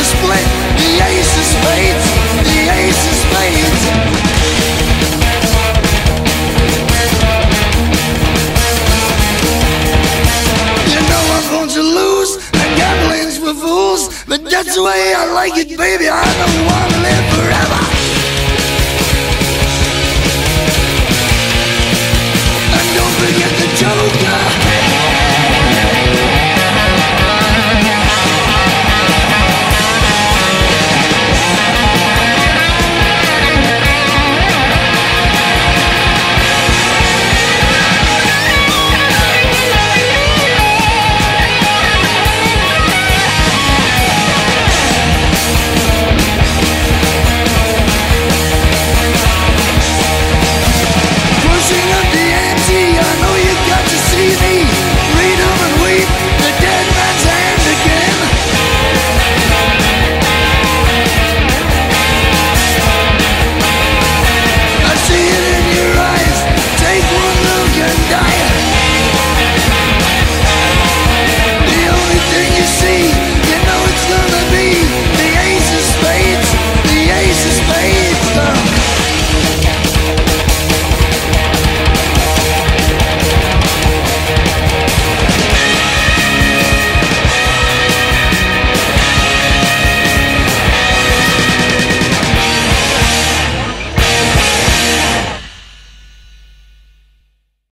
double split. The ace is spades, the ace is spades. You know I'm going to lose. The gambling's for fools, but that's the way I like it, baby. I don't want to live forever.